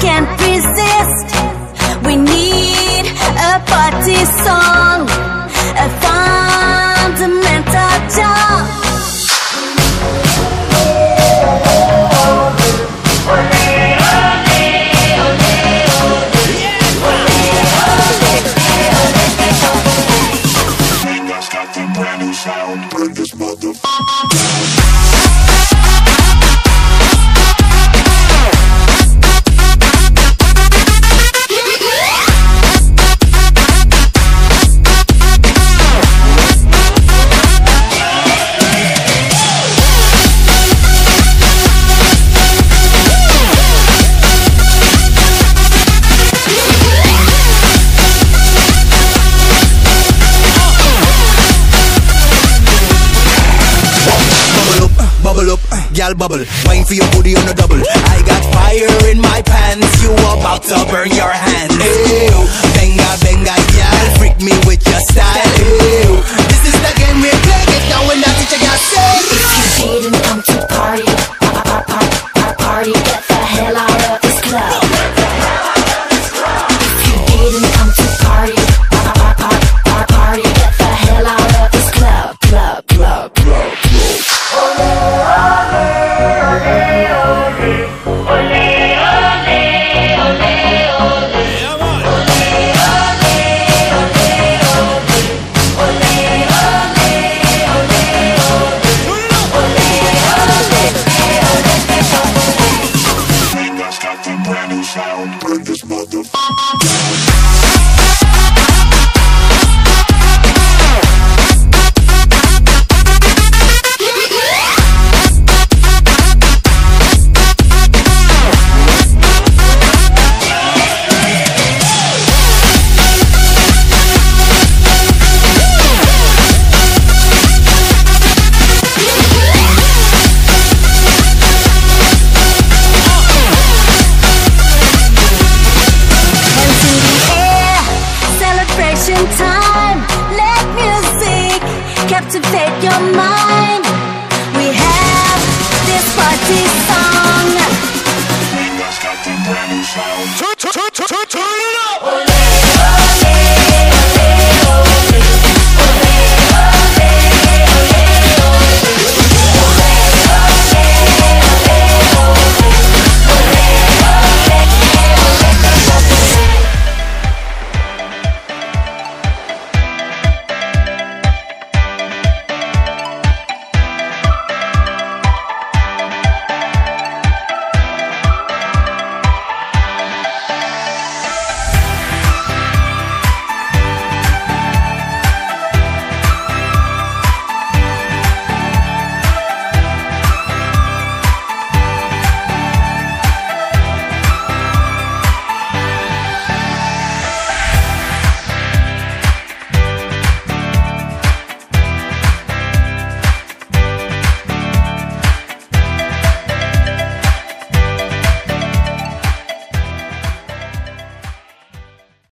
can't resist. We need a party song. Gal bubble. Wine for your booty on a double. I got fire in my pants. You about to burn your hands. down, this motherfucker down. sound.